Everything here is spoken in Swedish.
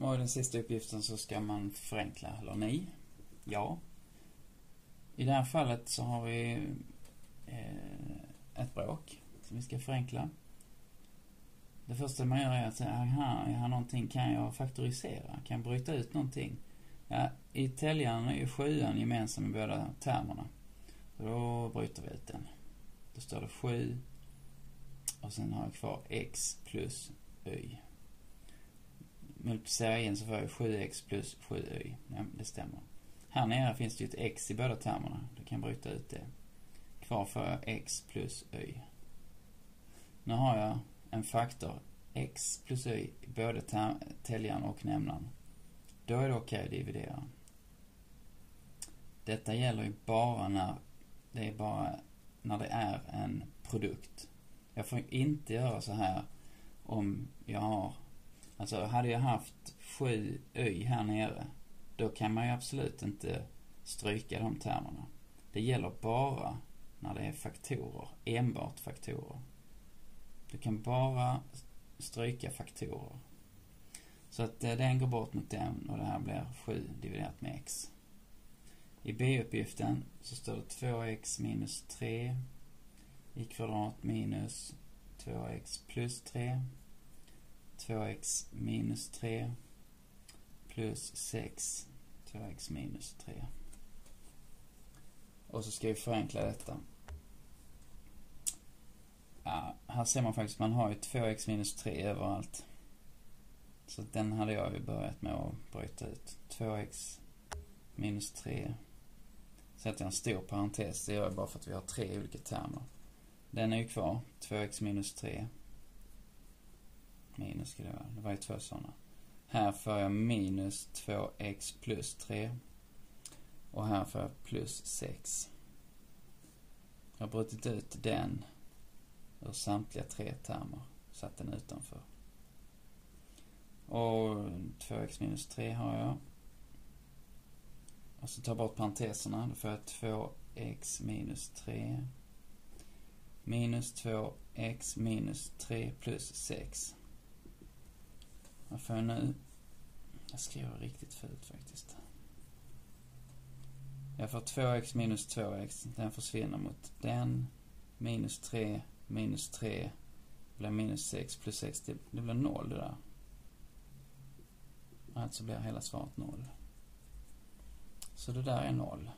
Och i den sista uppgiften så ska man förenkla, eller ni. Ja. I det här fallet så har vi eh, ett bråk som vi ska förenkla. Det första man gör är att säga, aha, jag har någonting, kan jag faktorisera? Kan jag bryta ut någonting? Ja, i täljaren är ju sjuan gemensam i båda termerna. Så då bryter vi ut den. Då står det 7 och sen har jag kvar x plus y. Multiplicerar jag in så får jag 7x plus 7y. Ja, det stämmer. Här nere finns det ju ett x i båda termerna. Då kan jag bryta ut det. Kvar får jag x plus y. Nu har jag en faktor x plus y i både täljaren och nämnaren. Då är det okej okay att dividera. Detta gäller ju bara när det är bara när det är en produkt. Jag får inte göra så här om jag har, alltså hade jag haft sju y här nere, då kan man ju absolut inte stryka de termerna. Det gäller bara när det är faktorer, enbart faktorer. Du kan bara stryka faktorer. Så att eh, den går bort mot den och det här blir 7 dividerat med x. I B-uppgiften så står det 2x minus 3 i kvadrat minus 2x plus 3 2x minus 3 plus 6 2x minus 3. Och så ska vi förenkla detta. Ja, här ser man faktiskt, man har ju 2x minus 3 överallt. Så den hade jag ju börjat med att bryta ut. 2x minus 3. Sätter jag en stor parentes, det gör jag bara för att vi har tre olika termer. Den är ju kvar, 2x minus 3. Minus ska det vara, det var ju två sådana. Här får jag minus 2x plus 3. Och här får jag plus 6. Jag har brutit ut den ur samtliga tre termer. Satt den utanför. Och 2x minus 3 har jag. Och så tar jag bort parenteserna. Då får jag 2x minus 3. Minus 2x minus 3 plus 6. Vad får jag nu? Jag skriver riktigt fult faktiskt. Jag får 2x minus 2x. Den försvinner mot den. Minus 3 minus 3 blir minus 6 plus 6. Det, det blir 0 det där. Alltså blir hela svaret 0. Så det där är 0.